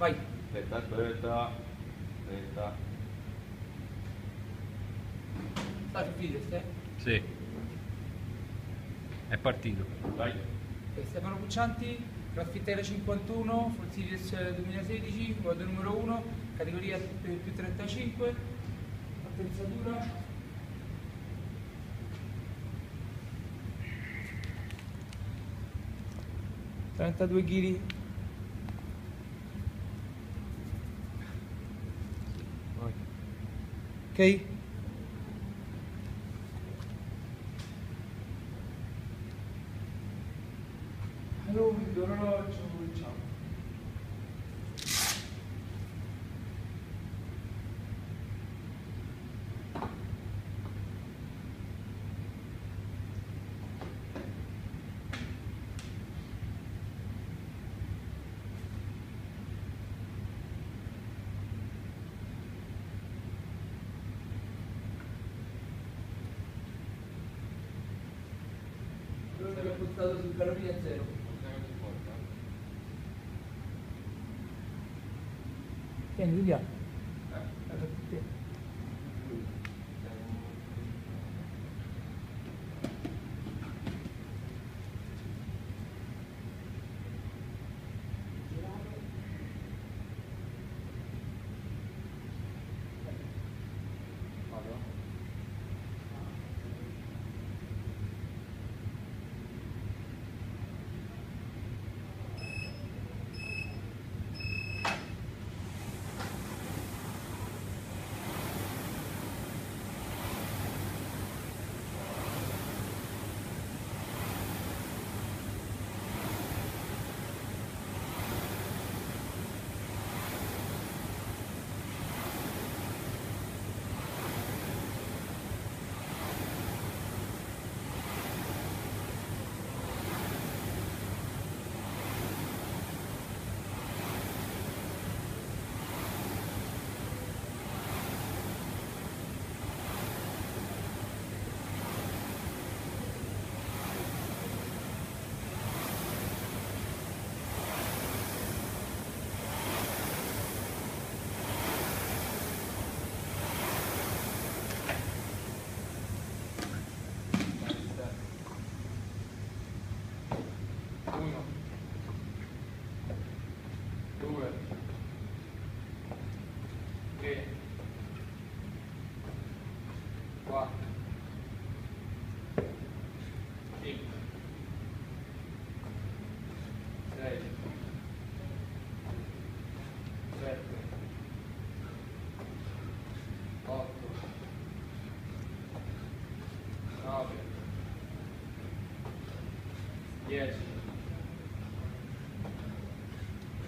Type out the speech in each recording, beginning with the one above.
Vai. Aspetta, aspetta. Aspetta. Stai Fides, eh? Sì. È partito. Vai. Ok, Stefano Puccianti, Graffittera 51, Full Series 2016, modo numero 1, categoria più più 35, attrezzatura. Trentadue kg Okay? Postato su calorie zero. Tieni, Giulia.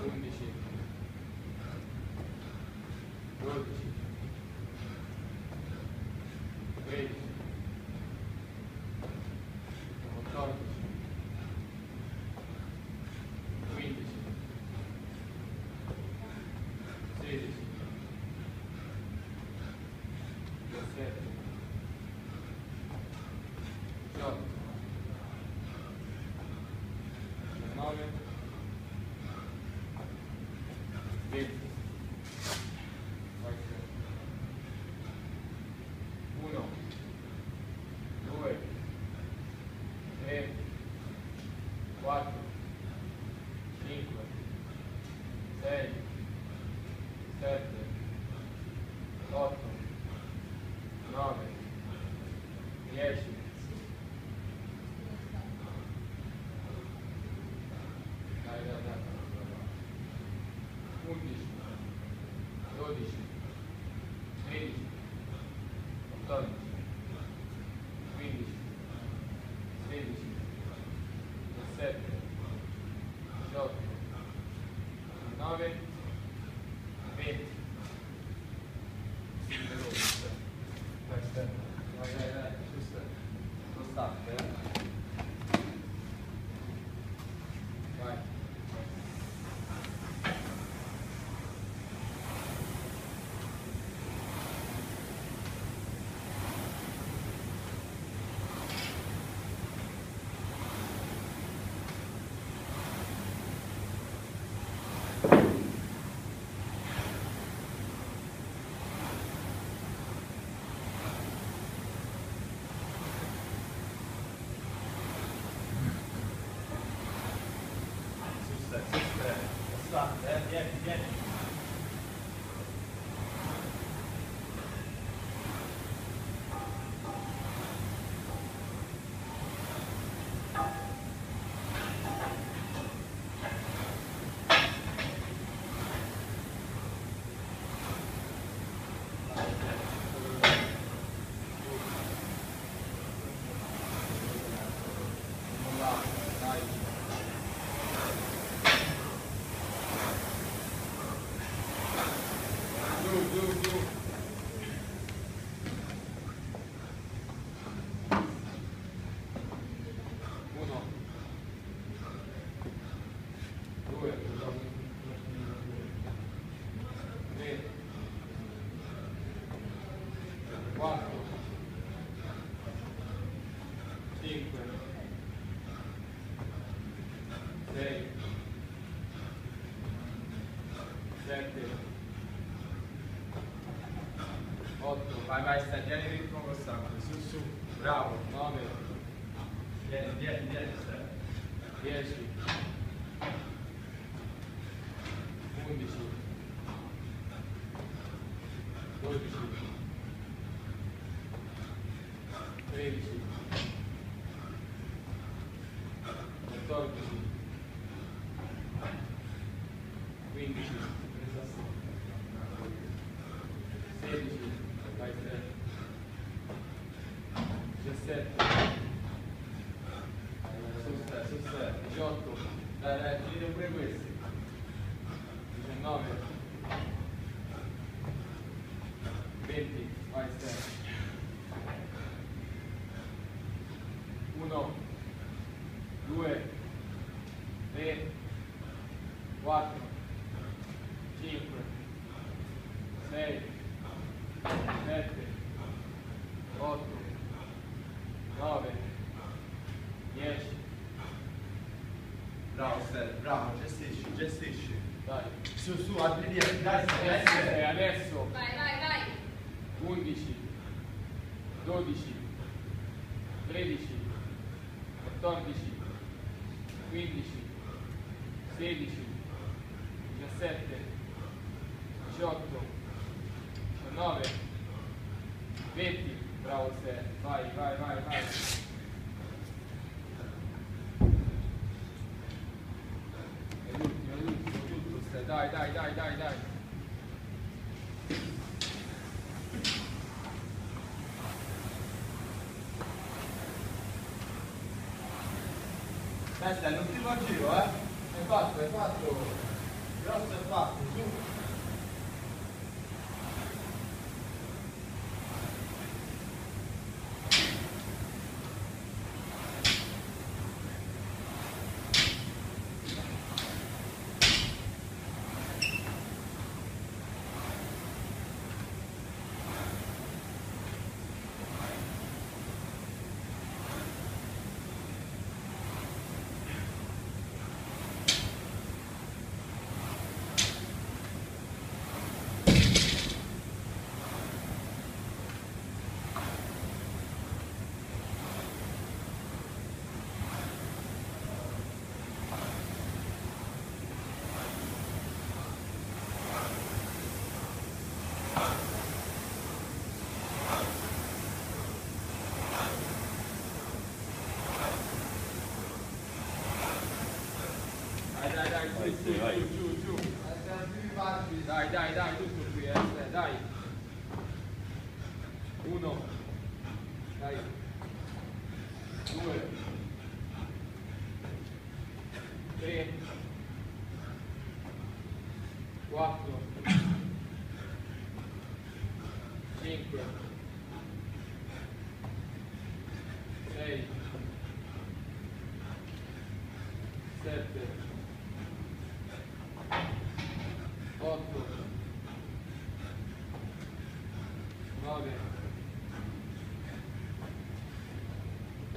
Thank you. 14, 15, 16, 17, 18, 19, 20. Sì, veloce. Vai, Stefano. Vai, dai, dai, su Stefano. Lo stacco, eh. Vai. stante, eh, vieni, vieni. Giù, giù, giù. Uno. Due. Tre. Quattro. Cinque. Sei. Sette. 8, Vai, vai, stai, tieni il ritmo costante, su, su, bravo. 9, Vieni, vieni, vieni, stai. 10, 11, 12, 13, 14, 15, 16, vai 3, 17, su 6, su 6, 18, dai dai, finite pure questi, 19, 20, vai 6, 1, 2, 3, 4, 5, 6, 7, 8, 9, 10, Bravo, stai, bravo, gestisci, gestisci. dai. Su, su, altri 10, dai, stai, dai, Adesso, stai. e adesso Vai, vai, vai. 11, 12, 13, 14, 15, 16, 17, 18, 19, 20, bravo Ste, vai, vai, vai, vai. È l'ultimo, è l'ultimo, tutto dai, dai, dai, dai, dai. Stai, l'ultimo giro, eh. Hai fatto, hai fatto. Dai, dai, dai, su, su, giù, giù, giù. Dai, dai, dai, tutto qui, eh, dai, dai. Uno. Dai. Due.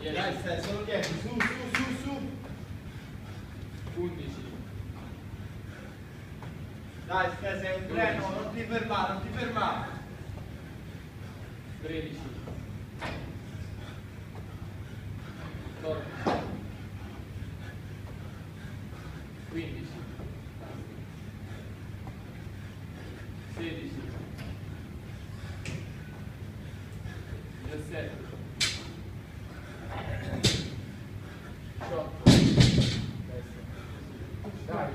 Dai, 10 stai, solo 10, su, su, su, su. 11 Dai, stai, sei un treno, non ti fermare, non ti fermare. 13 14 15 16 17 18 dai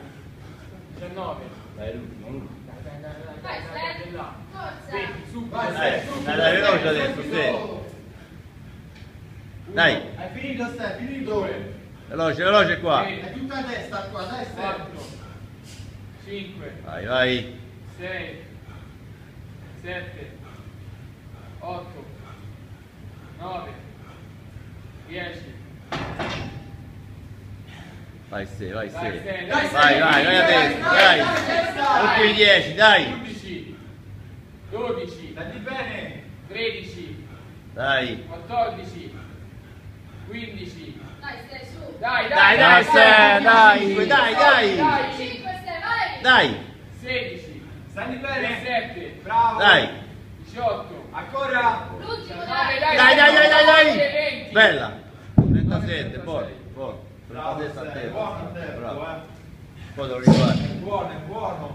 19 Dai, l'ultimo, dai dai dai dai Vai, dai là Forza. 20 subito Vai, Dai, Stai, dai, dai, veloce adesso, sì. Dai, Hai finito, stai, finito. 2 veloce, veloce qua. Hai tutta la testa qua, dai, stai. 4 5 Vai, vai. 6 7 Vai, sì, vai. Ste, Vai, dai, vai, Ste, vai, a destra, dai. Ultimi 10, dai. 11 12 Dai bene. 13 Dai. 14 15 Dai, stai su. Dai, Dai, dai, dai, dai, 15, dai, dai. dai 5, stai, vai. Dai, 16 Stai bene. 17 Bravo. dai. 18 Ancora. L'ultimo, Dai, dai. Dai, dai, dai, dai, dai. 20. Bella. 37, buono, buono. Bravo, a. Buono a te, Bravo. eh. Poi lo riguardi. Buono, buono.